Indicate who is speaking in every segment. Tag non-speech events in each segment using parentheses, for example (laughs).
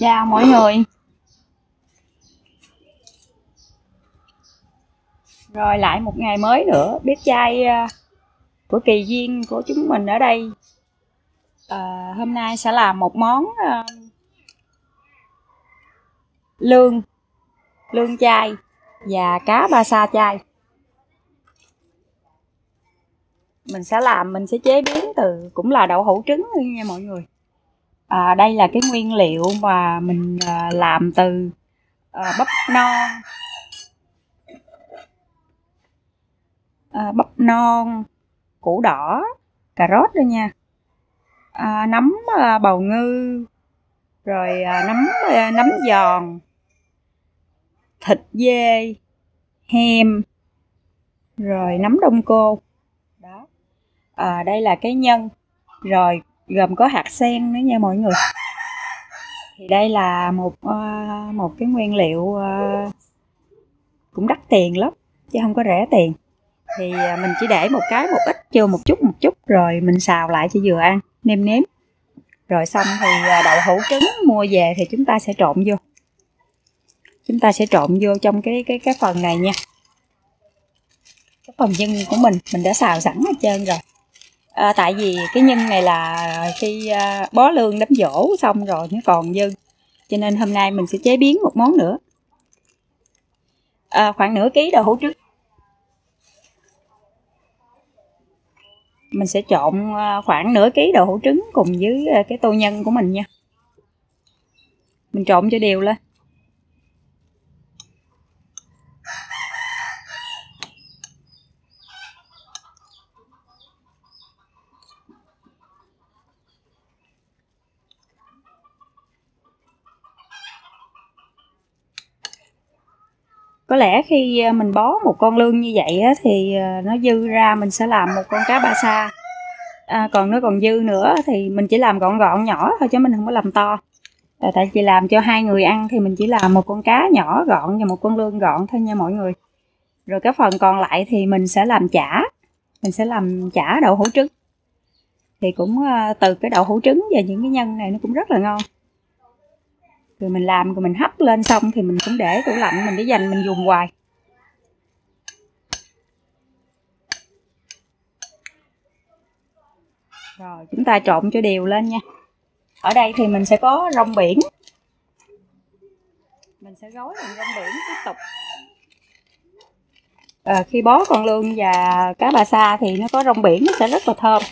Speaker 1: Chào mọi người. Rồi lại một ngày mới nữa Bếp chay ờ, của kỳ duyên của chúng mình ở đây. À, Hôm nay sẽ làm một món à, Lương Lương chay Và cá ba sa chay Mình sẽ làm, mình sẽ chế biến từ Cũng là đậu hũ trứng nha mọi người à, đây là cái nguyên liệu mà mình à, làm từ à, bắp non. À, bắp non củ đỏ cà rốt đây nha. À, nấm à, bào ngư rồi à, nấm à, nấm giòn thịt dê hem rồi nấm đông cô. Đó. À, đây là cái nhân. Rồi gồm có hạt sen nữa nha mọi người. Thì đây là một uh, một cái nguyên liệu uh, cũng đắt tiền lắm chứ không có rẻ tiền. Thì uh, mình chỉ để một cái một ít chưa một chút một chút rồi mình xào lại cho vừa ăn nêm nếm. Rồi xong thì đậu hũ trứng mua về thì chúng ta sẽ trộn vô. Chúng ta sẽ trộn vô trong cái cái cái phần này nha. Cái phần nhân của mình mình đã xào sẵn hết trơn rồi à, tại vì cái nhân này là khi à, bó lương đám dỗ xong rồi nó còn dư. Cho nên hôm nay mình sẽ chế biến một món nữa. À, khoảng nửa ký đậu hũ trứng mình sẽ trộn khoảng nửa ký đậu hũ trứng cùng với cái tô nhân của mình nha. Mình trộn cho đều lên. Có lẽ khi ờ, mình bó một con lương như vậy á, thì ờ, nó dư ra mình sẽ làm một con cá ba sa. À, còn nó còn dư nữa thì mình chỉ làm gọn gọn nhỏ thôi chứ mình không có làm to. À, tại vì làm cho hai người ăn thì mình chỉ làm một con cá nhỏ gọn và một con lương gọn thôi nha mọi người. Rồi cái phần còn lại thì mình sẽ làm chả. Mình sẽ làm chả đậu hũ trứng. Thì cũng từ cái đậu hũ trứng và những cái nhân này nó cũng rất là ngon rồi mình làm rồi mình hấp lên xong thì mình cũng để tủ lạnh mình để dành mình dùng hoài. Rồi chúng ta trộn cho đều lên nha. Ở đây thì mình sẽ có rong biển. Mình sẽ gói bằng rong biển tiếp tục. À, khi bó con lương và cá bà sa thì nó có rong biển nó sẽ rất là thơm.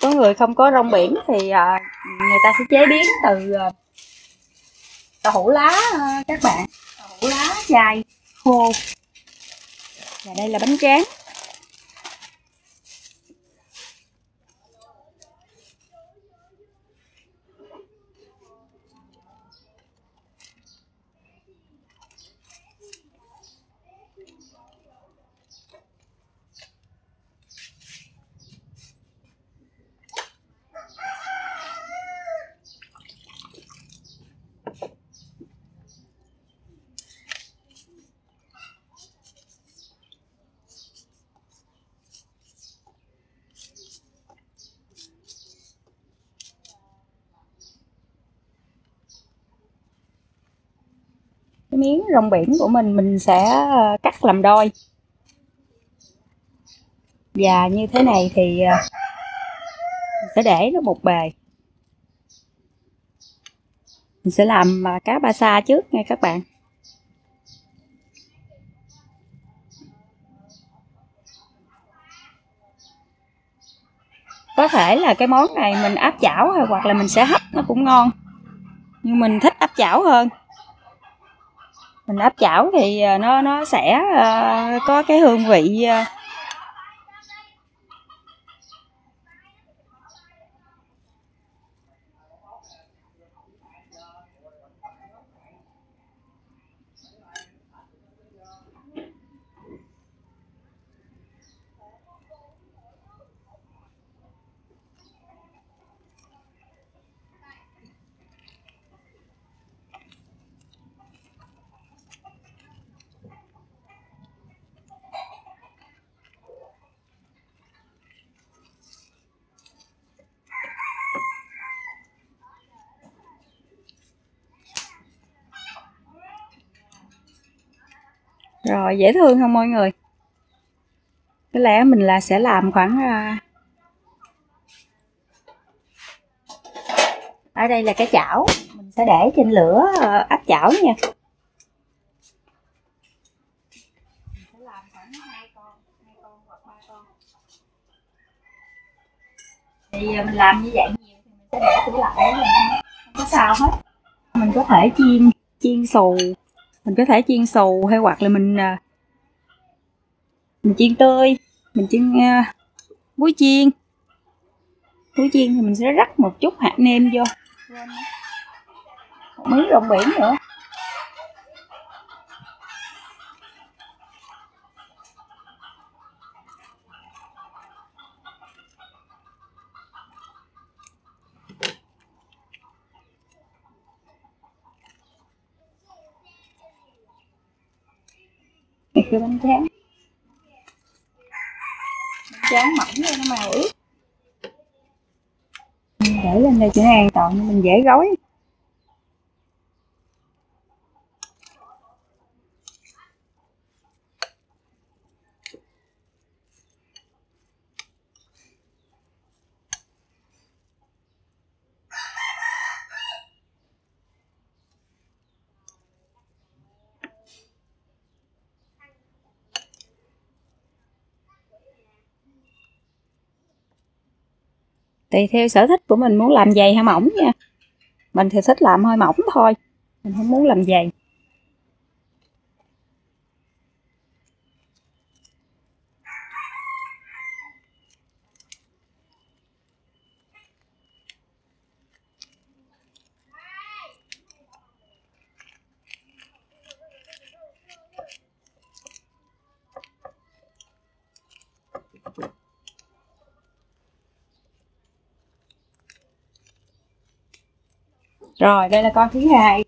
Speaker 1: Có người không có rong biển thì à, người ta sẽ chế biến từ ờ, à, hũ lá à, các bạn. Đậu hũ lá dài khô. Và đây là bánh tráng. Cái miếng rong biển của mình mình sẽ ờ, cắt làm đôi. Và như thế này thì ờ, mình sẽ để nó một bề. Mình sẽ làm ờ, cá ba sa trước nha các bạn. Có thể là cái món này mình áp chảo hay hoặc là mình sẽ hấp nó cũng ngon, nhưng mình thích áp chảo hơn mình áp chảo thì ờ, nó nó sẽ uh, có cái hương vị uh, rồi, dễ thương không mọi người? Có lẽ mình là sẽ làm khoảng à, ở đây là cái chảo. Mình sẽ để trên lửa à, áp chảo nha. Thì à, mình làm như vậy nhiều thì mình sẽ để tủ lạnh mình không có sao hết. Mình có thể chiên chiên xù mình có thể chiên xù hay hoặc là mình à, mình chiên tươi mình chiên uh, muối chiên. Muối chiên thì mình sẽ rắc một chút hạt nêm vô. Một miếng rong biển nữa. Cái bánh tráng. Bánh tráng mỏng lên nó màu ướt. Để lên đây cho nó an toàn mình dễ gói. Tùy theo sở thích của mình muốn làm dày hay mỏng nha. Mình thì thích làm hơi mỏng thôi. Mình không muốn làm dày rồi, đây là con thứ hai.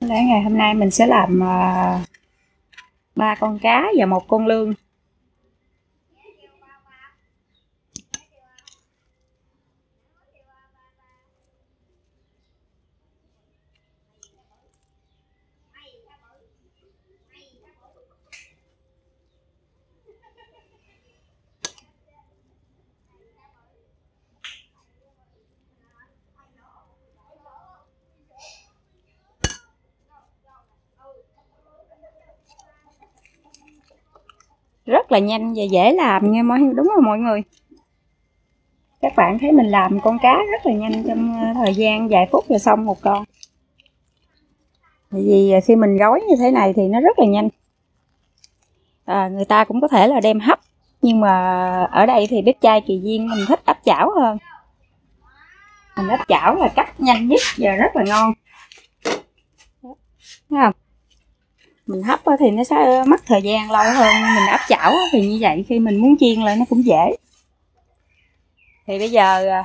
Speaker 1: Để ngày hôm nay mình sẽ làm à, ba con cá và một con lương rất là nhanh và dễ làm nha mọi đúng rồi mọi người? Các bạn thấy mình làm con cá rất là nhanh trong ờ, thời gian vài phút là xong một con. Bởi vì ờ, khi mình gói như thế này thì nó rất là nhanh. À, người ta cũng có thể là đem hấp nhưng mà ở đây thì bếp chai kỳ duyên mình thích áp chảo hơn. Mình áp chảo là cách nhanh nhất và rất là ngon. Thấy không? Mình hấp thì nó sẽ mất thời gian lâu hơn, mình áp chảo thì như vậy khi mình muốn chiên lại nó cũng dễ. Thì bây giờ à,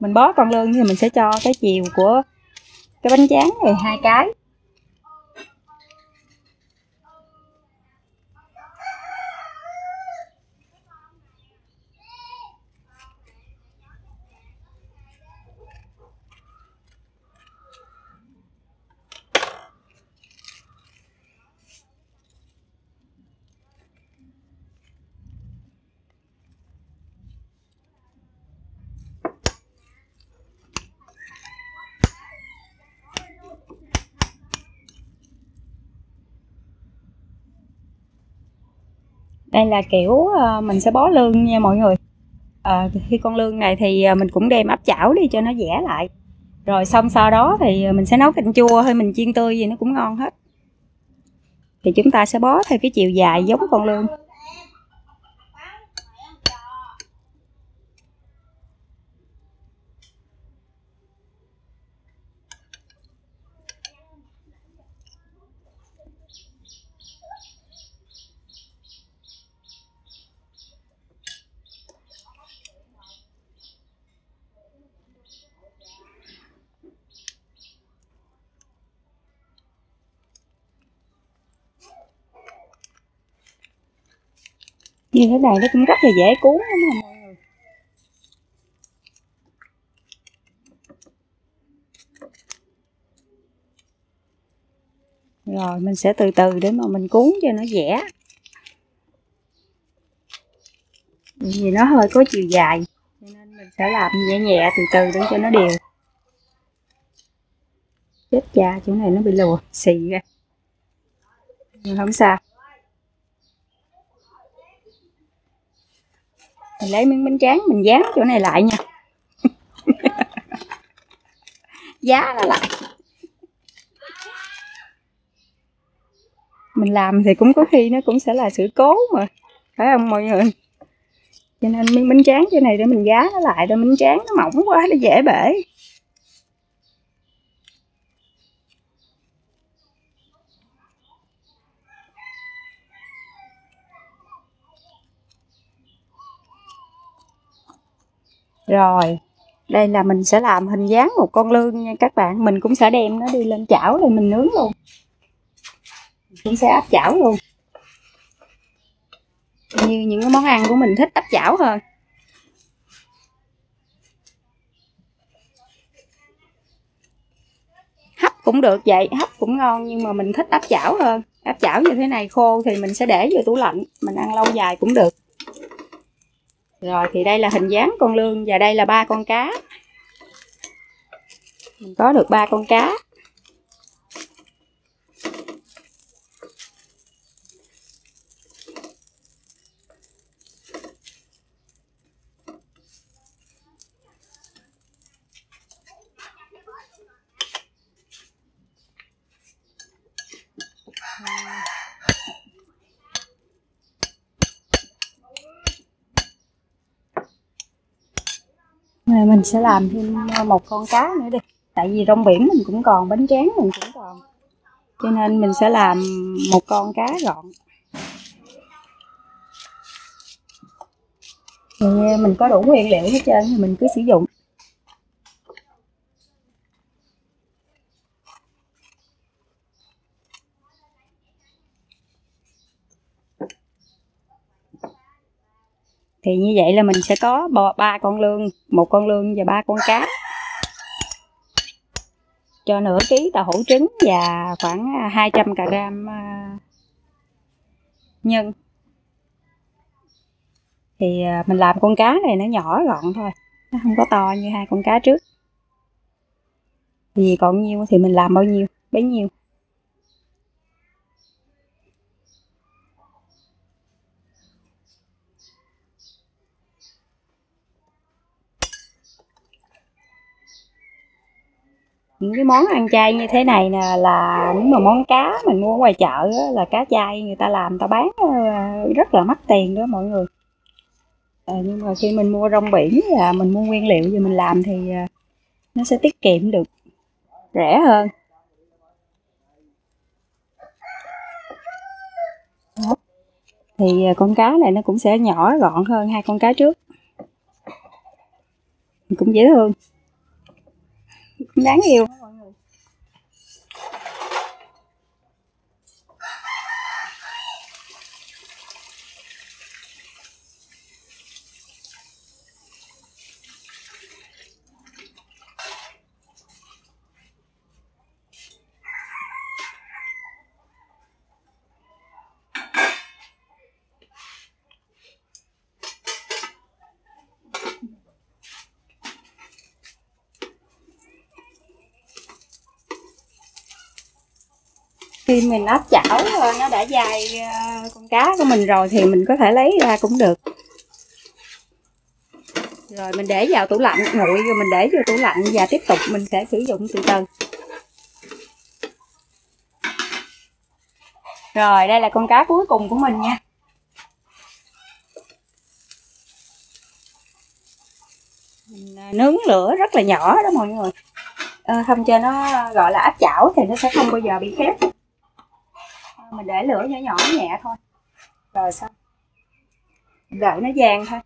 Speaker 1: mình bó con lươn thì mình sẽ cho cái chiều của cái bánh tráng này hai cái. Đây là kiểu ờ, mình sẽ bó lương nha mọi người. À, khi con lương này thì ờ, mình cũng đem áp chảo đi cho nó dẻ lại. Rồi xong sau đó thì mình sẽ nấu canh chua hay mình chiên tươi gì nó cũng ngon hết. Thì chúng ta sẽ bó theo cái chiều dài giống con lương. Như thế này nó cũng rất là dễ cuốn lắm mọi người. Rồi, mình sẽ từ từ để mà mình cuốn cho nó dẻ. Vì nó hơi có chiều dài, cho nên mình sẽ làm nhẹ nhẹ từ từ để cho nó đều. Chết cha, chỗ này nó bị lùa, xì ra. Nhưng không sao. Mình lấy miếng bánh tráng mình dán chỗ này lại nha. (laughs) Giá nó lại. Mình làm thì cũng có khi nó cũng sẽ là sự cố mà, phải không mọi người? Cho nên miếng bánh tráng chỗ này để mình giá nó lại để bánh tráng nó mỏng quá nó dễ bể. Rồi, đây là mình sẽ làm hình dáng một con lươn nha các bạn. Mình cũng sẽ đem nó đi lên chảo để mình nướng luôn. Mình cũng sẽ áp chảo luôn. Như những cái món ăn của mình thích áp chảo hơn hấp cũng được vậy, hấp cũng ngon nhưng mà mình thích áp chảo hơn. Áp chảo như thế này khô thì mình sẽ để vô tủ lạnh, mình ăn lâu dài cũng được rồi, thì đây là hình dáng con lương và đây là ba con cá. Mình có được ba con cá. Ờ, mình sẽ làm thêm ờ, một con cá nữa đi. Tại vì trong biển mình cũng còn, bánh tráng mình cũng còn. Cho nên mình sẽ làm một con cá gọn. Thì ờ, mình có đủ nguyên liệu hết trơn thì mình cứ sử dụng. Thì như vậy là mình sẽ có ba con lương một con lương và ba con cá. Cho nửa ký tàu hũ trứng và khoảng à, 200 cà gram à, nhân. Thì à, mình làm con cá này nó nhỏ gọn thôi, nó không có to như hai con cá trước. Vì còn nhiêu thì mình làm bao nhiêu, bấy nhiêu. Những cái món ăn chay như thế này nè là nếu mà món cá mình mua ngoài chợ á, là cá chay người ta làm ta bán ờ, rất là mắc tiền đó mọi người. À, nhưng mà khi mình mua rong biển và mình mua nguyên liệu và mình làm thì ờ, nó sẽ tiết kiệm được rẻ hơn. Đó. thì con cá này nó cũng sẽ nhỏ gọn hơn hai con cá trước. Cũng dễ thương đáng yêu mọi người khi mình áp chảo nó đã dài ờ, con cá của mình rồi thì mình có thể lấy ra cũng được. Rồi mình để vào tủ lạnh nguội rồi mình để vô tủ lạnh và tiếp tục mình sẽ sử dụng từ từ. Rồi đây là con cá cuối cùng của mình nha. Mình ờ, nướng lửa rất là nhỏ đó mọi người. À, không cho nó gọi là áp chảo thì nó sẽ không bao giờ bị khét mình để lửa nhỏ nhỏ nhẹ thôi. Rồi xong đợi nó vàng thôi.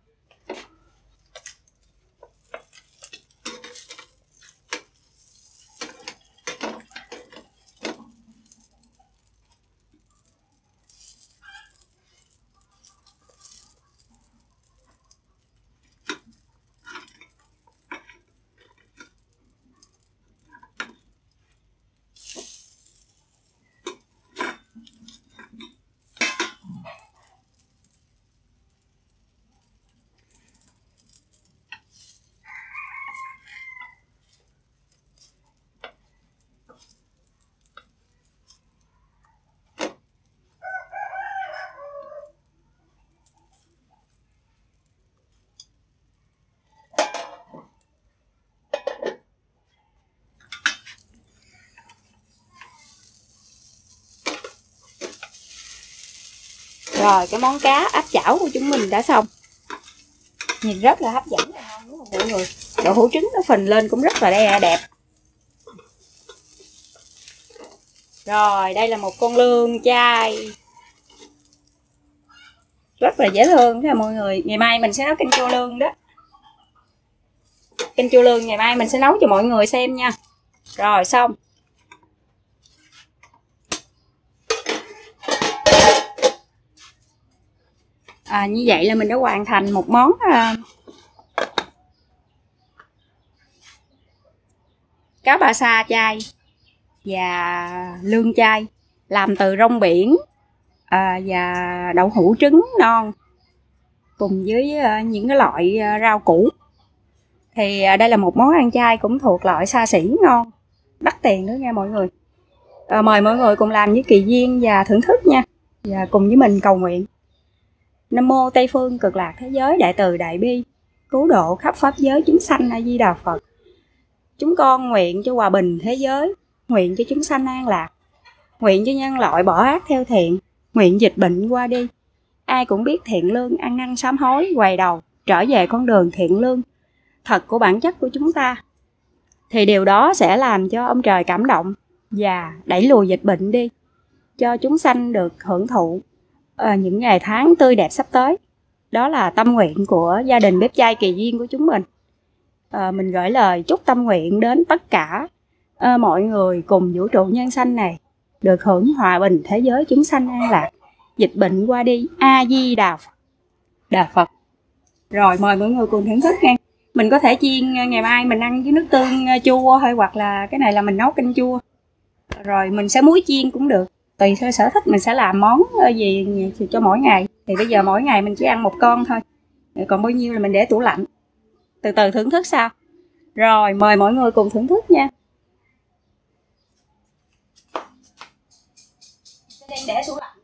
Speaker 1: Rồi, cái món cá áp chảo của chúng mình đã xong. Nhìn rất là hấp dẫn. Và ngon đúng không mọi người, đậu hũ trứng nó phình lên cũng rất là đẹp. Rồi, đây là một con lương chai. Rất là dễ thương nha mọi người. Ngày mai mình sẽ nấu canh chua lương đó. Canh chua lương ngày mai mình sẽ nấu cho mọi người xem nha. Rồi, xong. À, như vậy là mình đã hoàn thành một món à, cá ba sa chay và lương chay làm từ rong biển à, và đậu hũ trứng non cùng với à, những cái loại à, rau củ. Thì à, đây là một món ăn chay cũng thuộc loại xa xỉ ngon đắt tiền nữa nha mọi người. À, mời mọi người cùng làm với kỳ duyên và thưởng thức nha. Và cùng với mình cầu nguyện nam mô tây phương cực lạc thế giới, đại từ đại bi, cứu độ khắp pháp giới chúng sanh a di đà phật. Chúng con nguyện cho hòa bình thế giới, nguyện cho chúng sanh an lạc, nguyện cho nhân loại bỏ ác theo thiện, nguyện dịch bệnh qua đi. Ai cũng biết thiện lương ăn năn sám hối quay đầu, trở về con đường thiện lương, thật của bản chất của chúng ta. Thì điều đó sẽ làm cho ông trời cảm động và đẩy lùi dịch bệnh đi, cho chúng sanh được hưởng thụ. Ờ, những ngày tháng tươi đẹp sắp tới. Đó là tâm nguyện của gia đình bếp chay kỳ duyên của chúng mình. À, mình gửi lời chúc tâm nguyện đến tất cả à, mọi người cùng vũ trụ nhân sanh này được hưởng hòa bình thế giới chúng sanh an lạc. Dịch bệnh qua đi. A di đà phật. Đà phật rồi mời mọi người cùng thưởng thức nha mình có thể chiên ngày mai mình ăn với nước tương chua thôi hoặc là cái này là mình nấu canh chua. Rồi mình sẽ muối chiên cũng được tùy theo sở thích mình sẽ làm món ờ, gì cho mỗi ngày. Thì bây giờ mỗi ngày mình chỉ ăn một con thôi. Ờ, còn bao nhiêu là mình để tủ lạnh. Từ từ thưởng thức sao rồi, mời mọi người cùng thưởng thức nha. Để tủ lạnh.